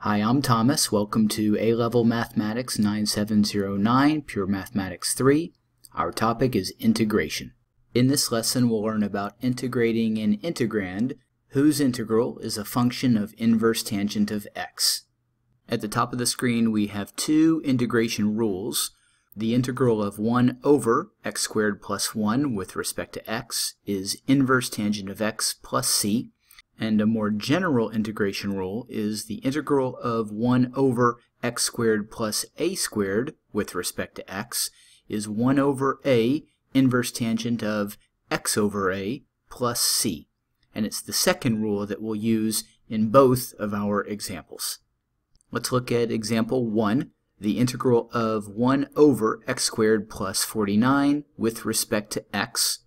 Hi, I'm Thomas. Welcome to A-Level Mathematics 9709, Pure Mathematics 3. Our topic is integration. In this lesson, we'll learn about integrating an integrand whose integral is a function of inverse tangent of x. At the top of the screen, we have two integration rules. The integral of 1 over x squared plus 1 with respect to x is inverse tangent of x plus c. And a more general integration rule is the integral of 1 over x squared plus a squared with respect to x is 1 over a inverse tangent of x over a plus c. And it's the second rule that we'll use in both of our examples. Let's look at example 1, the integral of 1 over x squared plus 49 with respect to x.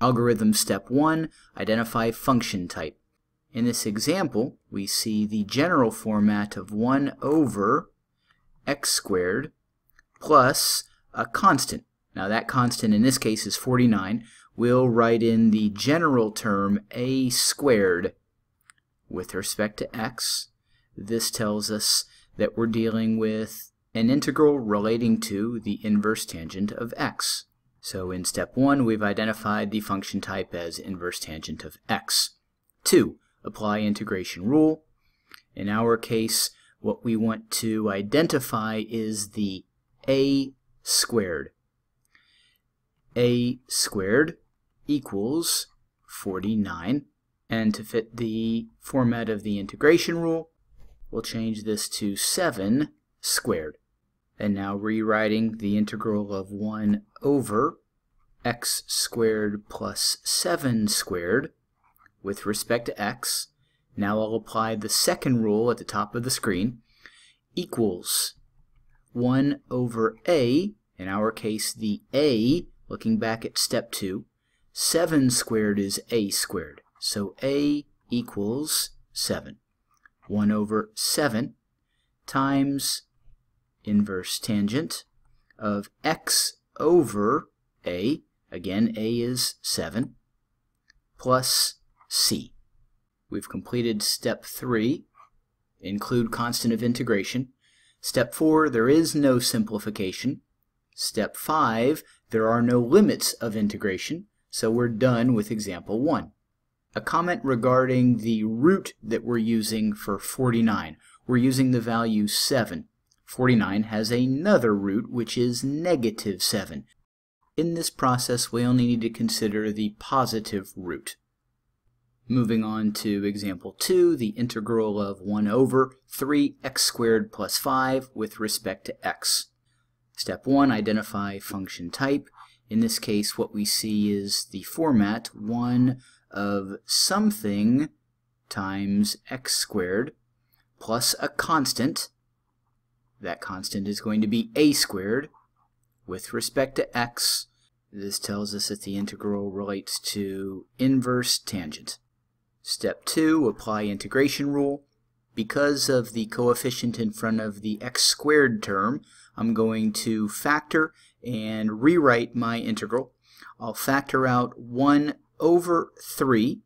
Algorithm step 1, identify function type. In this example, we see the general format of 1 over x squared plus a constant. Now that constant in this case is 49. We'll write in the general term a squared with respect to x. This tells us that we're dealing with an integral relating to the inverse tangent of x. So in step 1, we've identified the function type as inverse tangent of x. 2 apply integration rule. In our case, what we want to identify is the a squared. a squared equals 49. And to fit the format of the integration rule, we'll change this to 7 squared. And now rewriting the integral of 1 over x squared plus 7 squared with respect to x. Now I'll apply the second rule at the top of the screen, equals 1 over a, in our case the a, looking back at step 2, 7 squared is a squared. So a equals 7. 1 over 7 times inverse tangent of x over a, again a is 7, plus C. We've completed step 3, include constant of integration. Step 4, there is no simplification. Step 5, there are no limits of integration, so we're done with example 1. A comment regarding the root that we're using for 49. We're using the value 7. 49 has another root, which is negative 7. In this process, we only need to consider the positive root. Moving on to example 2, the integral of 1 over 3x squared plus 5 with respect to x. Step 1, identify function type. In this case, what we see is the format 1 of something times x squared plus a constant. That constant is going to be a squared with respect to x. This tells us that the integral relates to inverse tangent. Step 2, apply integration rule. Because of the coefficient in front of the x squared term, I'm going to factor and rewrite my integral. I'll factor out 1 over 3,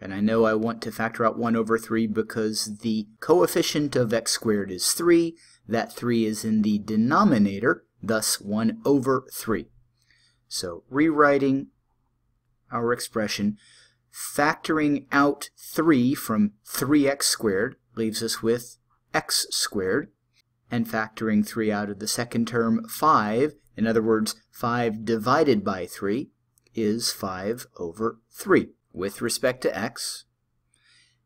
and I know I want to factor out 1 over 3 because the coefficient of x squared is 3. That 3 is in the denominator, thus 1 over 3. So rewriting our expression, Factoring out 3 from 3x squared leaves us with x squared. And factoring 3 out of the second term, 5, in other words, 5 divided by 3, is 5 over 3. With respect to x,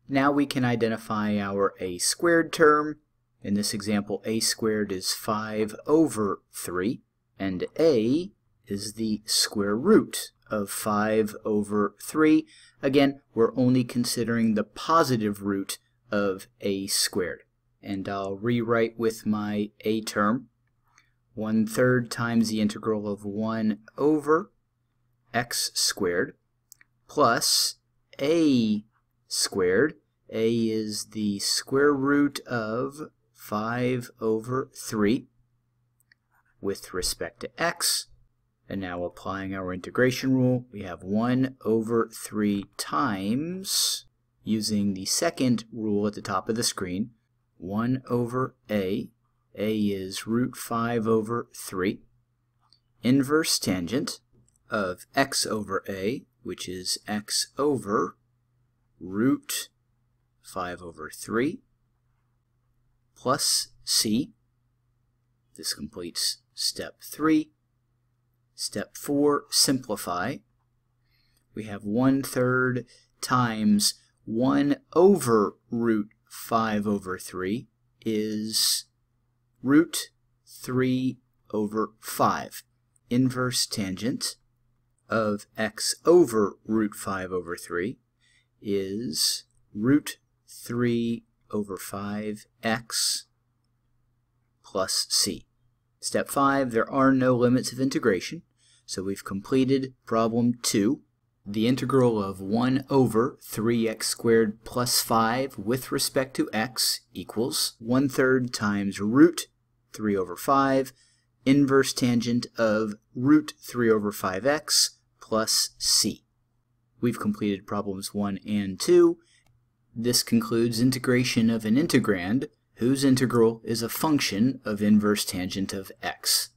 now we can identify our a squared term. In this example, a squared is 5 over 3, and a is the square root of 5 over 3. Again, we're only considering the positive root of a squared. And I'll rewrite with my a term. 1 third times the integral of 1 over x squared plus a squared. a is the square root of 5 over 3 with respect to x and now applying our integration rule, we have 1 over 3 times, using the second rule at the top of the screen, 1 over a. a is root 5 over 3. Inverse tangent of x over a, which is x over root 5 over 3, plus c. This completes step 3. Step 4, simplify. We have 1 third times 1 over root 5 over 3 is root 3 over 5. Inverse tangent of x over root 5 over 3 is root 3 over 5x plus c. Step 5, there are no limits of integration, so we've completed problem 2. The integral of 1 over 3x squared plus 5 with respect to x equals 1 third times root 3 over 5 inverse tangent of root 3 over 5x plus c. We've completed problems 1 and 2. This concludes integration of an integrand whose integral is a function of inverse tangent of x.